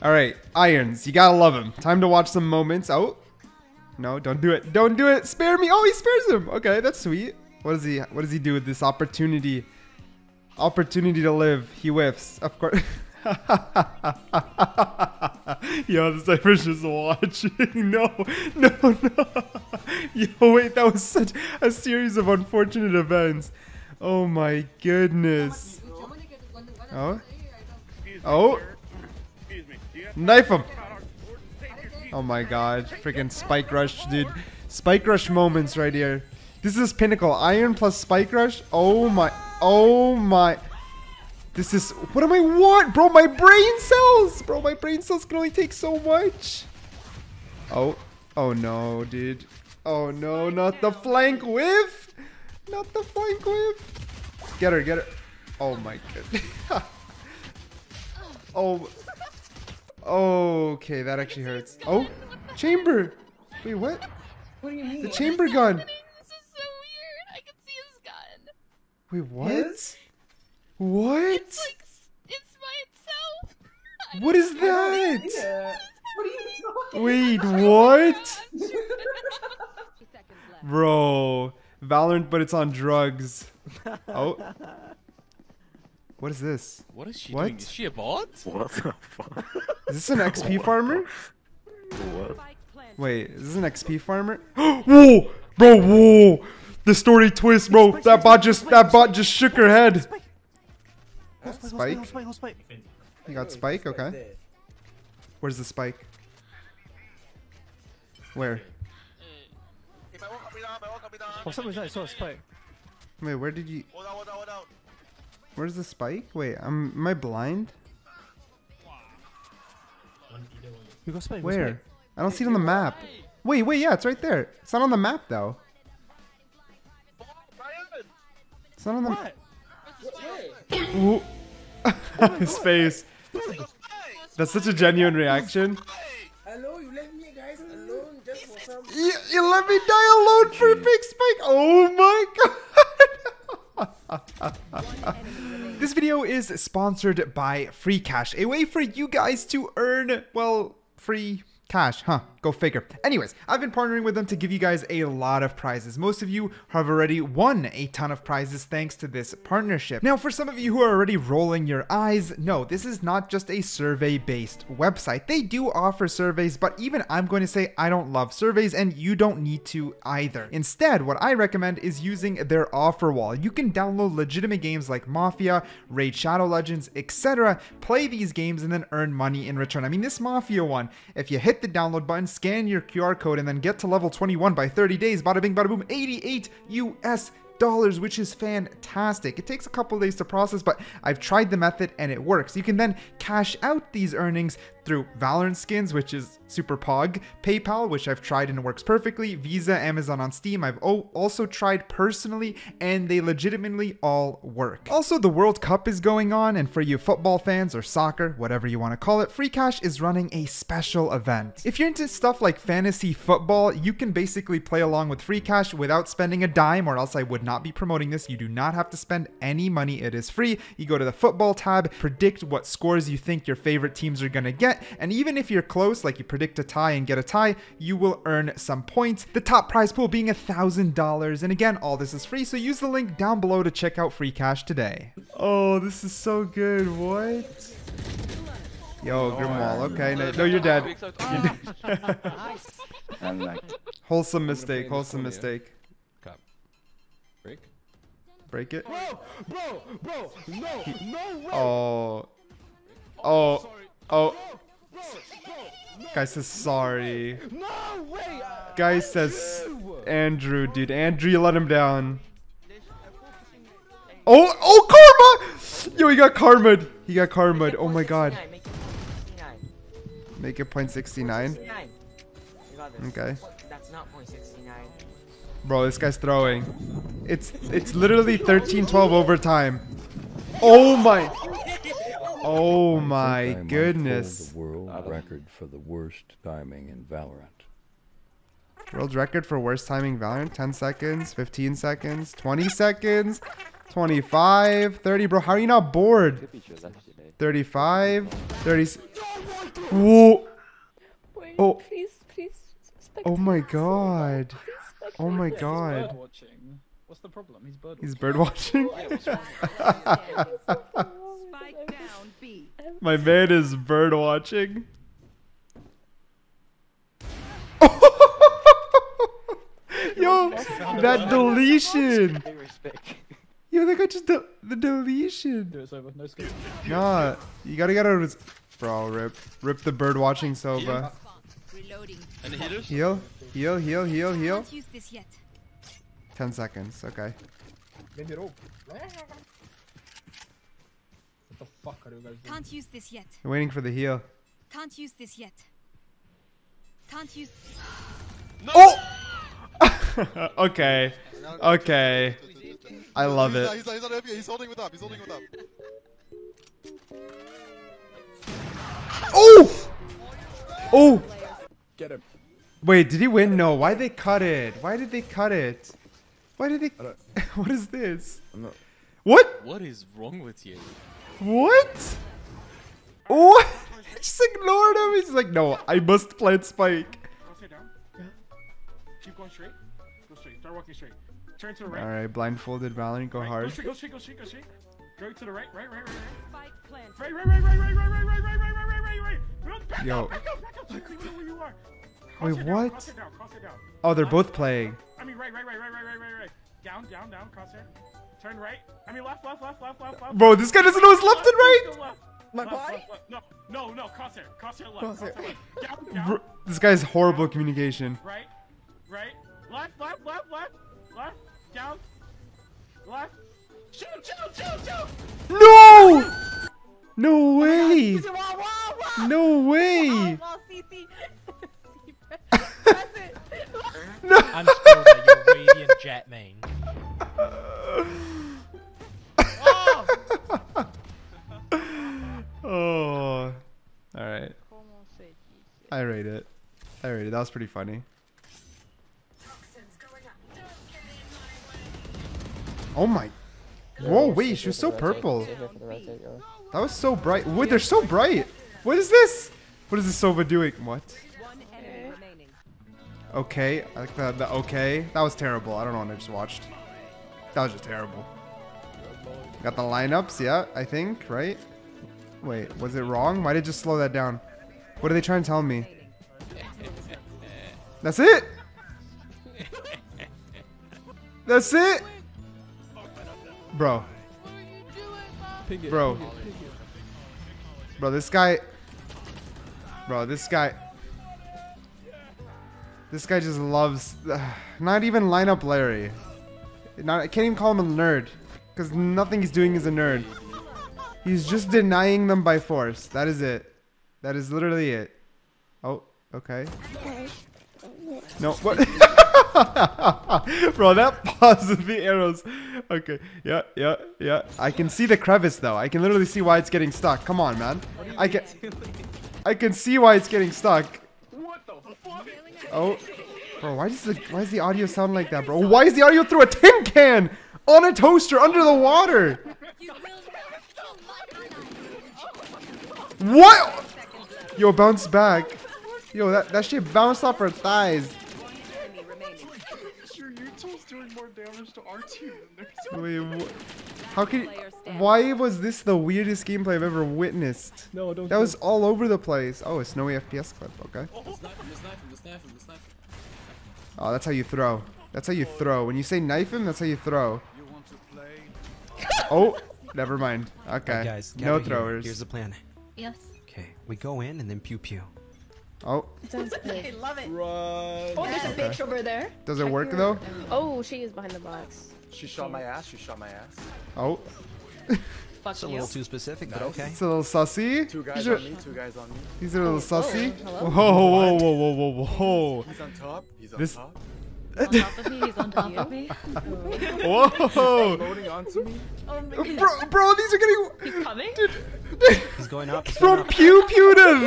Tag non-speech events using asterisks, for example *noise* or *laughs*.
All right, Irons, you gotta love him. Time to watch some moments. Oh, no, don't do it. Don't do it. Spare me. Oh, he spares him. Okay, that's sweet. What does he? What does he do with this opportunity? Opportunity to live. He whiffs. Of course. *laughs* Yo, the Cypher's just watching. *laughs* No, no, no. *laughs* Yo, wait, that was such a series of unfortunate events. Oh my goodness. Oh. Oh. Knife him. Oh my god. Freaking Spike Rush, dude. Spike Rush moments right here. This is pinnacle. Iron plus Spike Rush. Oh my. Oh my. This is... What am I want? Bro, my brain cells! Bro, my brain cells can only take so much. Oh. Oh no, dude. Oh no, not the flank whiff! Not the flank whiff! Get her, get her. Oh my *laughs* god. oh. Okay, that actually hurts. Oh, chamber. Wait, what? What do you mean? The chamber gun. This is so weird. I can see his gun. Wait, what? Yes? What? It's like it's by itself. I What don't is know. that? Yeah. What are you talking Wait, what? I'm shooting it. Bro, Valorant, but it's on drugs. Oh. *laughs* What is this? What is she What? doing? Is she a bot? What the fuck? Is this an XP farmer? What? Wait, is this an XP farmer? *gasps* whoa, bro, whoa! The story twist, bro. That bot just that bot just shook her head. Spike? You got spike, okay. Where's the spike? Where? For some reason I saw a spike. Wait, where did you? Where's the spike? Wait, I'm am I blind? You got spike. Where? spike. I don't see it on the map. Wait, wait, yeah, it's right there. It's not on the map though. It's not on the. What? Ooh. *laughs* His face. That's such a genuine reaction. Hello, you left me guys alone just for some. You, you let me die alone for a big spike. Oh my *laughs* god. *laughs* this video is sponsored by Free Cash, a way for you guys to earn, well, free cash, huh? Go figure. Anyways, I've been partnering with them to give you guys a lot of prizes. Most of you have already won a ton of prizes thanks to this partnership. Now, for some of you who are already rolling your eyes, no, this is not just a survey-based website. They do offer surveys, but even I'm going to say I don't love surveys and you don't need to either. Instead, what I recommend is using their offer wall. You can download legitimate games like Mafia, Raid Shadow Legends, etc., play these games and then earn money in return. I mean, this Mafia one, if you hit the download button, scan your QR code, and then get to level 21 by 30 days, bada bing, bada boom, 88 US dollars, which is fantastic. It takes a couple days to process, but I've tried the method and it works. You can then cash out these earnings through Valorant skins, which is super pog, PayPal, which I've tried and it works perfectly, Visa, Amazon on Steam, I've also tried personally, and they legitimately all work. Also, the World Cup is going on, and for you football fans or soccer, whatever you want to call it, Free Cash is running a special event. If you're into stuff like fantasy football, you can basically play along with Free Cash without spending a dime, or else I would not be promoting this. You do not have to spend any money, it is free. You go to the football tab, predict what scores you think your favorite teams are gonna get, and even if you're close, like you predict a tie and get a tie, you will earn some points. The top prize pool being a thousand dollars. And again, all this is free, so use the link down below to check out Free Cash today. Oh, this is so good. What? Yo, oh, Grimwall. Okay, no, no you're dead. *laughs* I'm like, Wholesome mistake. Wholesome mistake. Cap. Break. Break it. Bro, bro, bro, no, no way. Oh. Oh. Oh. Bro, bro, Guy says sorry. no way. uh, Guy says Andrew, dude. Andrew, you let him down. Oh, oh, karma! Yo, he got karma. He got karma. Oh my god. Make it point 69. Okay. That's not point sixty nine. Bro, this guy's throwing. It's it's literally 13-12 overtime. Oh my. Oh my I might hold goodness. The world record for the worst timing in Valorant. World record for worst timing Valorant. 10 seconds, 15 seconds, 20 seconds, 25, 30. Bro, how are you not bored? 35, 30. Whoa. Oh. please, please. Oh my god. Oh my god. What's the problem? He's bird watching. He's bird watching. *laughs* Spike down B. My man is bird watching. *laughs* Yo, that deletion. *laughs* *laughs* Yo, that guy just de- the deletion. Do it's. No. Nah, you gotta get out of his. Bro, rip, rip the bird watching Sova. Reloading. And the healers? Heal, heal, heal, heal, heal. Can't use this yet. Ten seconds. Okay. Fuck are you guys doing? Can't use this yet. I'm waiting for the heal. Can't use this yet. Can't use. Oh. *laughs* okay. *laughs* Okay. I love it. He's, he's, he's, he's holding with up. He's holding with up. Oh! Oh! Get him. Wait, did he win? No. Why did they cut it? Why did they cut it? Why did they? *laughs* what is this? not- What? What is wrong with you? What? What? Just ignored him. He's like, no, I must plant Spike. Sit down. Keep going straight. Go straight. Start walking straight. Turn to the right. All right, blindfolded Valorant, go Right. Go hard. straight. Go straight. Go straight. Go straight. Go to the right. Right. Right. Right. Spike planted. Right. Right. Right. Right. Right. Right. Right. Right. Right. Right. Right. Right. Right. Right. Back Yo. up. Back up. Back up. Back where you are. Wait, Cross it down, what? Cross it down. Cross it down. Oh, they're Left, both playing. I mean, right. Right. Right. Right. Right. Right. Right. Right. Down. Down. Down. Crosshair. Turn right. I mean, left. Left. Left. Left. Left. Left. Bro, this guy doesn't know his left and right. Left. My Left, body? left, left. No. No. No. Crosshair. Crosshair left. Crosshair. Crosshair left. Down. *laughs* Down. Bro, this guy's horrible communication. Right, right, left, left, left, left, left, down, left. Shoot, shoot, shoot, shoot! No! No oh way! No way! Well, CC. Press it. *laughs* No! I'm still that you're radiant Jett main. *laughs* Oh. Alright. I rate it. I rate it. That was pretty funny. Oh my. Whoa, wait, she was so purple. That was so bright. Wait, they're so bright. What is this? What is this Sova doing? What? One enemy remaining. Okay, I like that. The okay, that was terrible. I don't know what I just watched. That was just terrible. Got the lineups, yeah, I think, right? Wait, was it wrong? Why did it just slow that down? What are they trying to tell me? That's it. That's it, bro. Bro. Bro, this guy. Bro, this guy. This guy just loves. *sighs* not even lineup Larry. Not, I can't even call him a nerd. Because nothing he's doing is a nerd. He's just denying them by force. That is it. That is literally it. Oh, okay. No, what? *laughs* Bro, that pause with the arrows. Okay, yeah, yeah, yeah. I can see the crevice though. I can literally see why it's getting stuck. Come on, man. I can, I can see why it's getting stuck. What the fuck? Oh, bro, why does the why does the audio sound like that, bro? Why is the audio through a tin can on a toaster under the water? You will not kill my What? Yo, bounce back. Yo, that that shit bounced off her thighs. enemy remaining. Your YouTube's doing more damage to our team than theirs. Wait, wh- how can? Why was this the weirdest gameplay I've ever witnessed? No, don't. That was all over the place. Oh, a snowy FPS clip. Okay. Oh, that's how you throw. That's how you throw. When you say knife him, that's how you throw. Oh, never mind. Okay. guys, no gather here. throwers. Here's the plan. Yes. Okay, we go in and then pew pew. Oh, Sounds *laughs* good. Love it. Oh, there's a bitch over there. does it work though? Oh, she is behind the box. She shot my ass. She shot my ass. Oh, Fuck It's a little too specific, but okay. it's a little sussy. Two guys These on me. Two guys on me. these are a little oh, sussy. Oh, hello? Whoa, whoa, whoa, whoa, whoa, whoa, He's on top. He's on This- top. On top of me, he's on top of me. whoa. Whoa. Floating onto me. Oh my god. Bro, bro, these are getting He's coming? He's going up. He's going from up. pew pew to